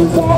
Cause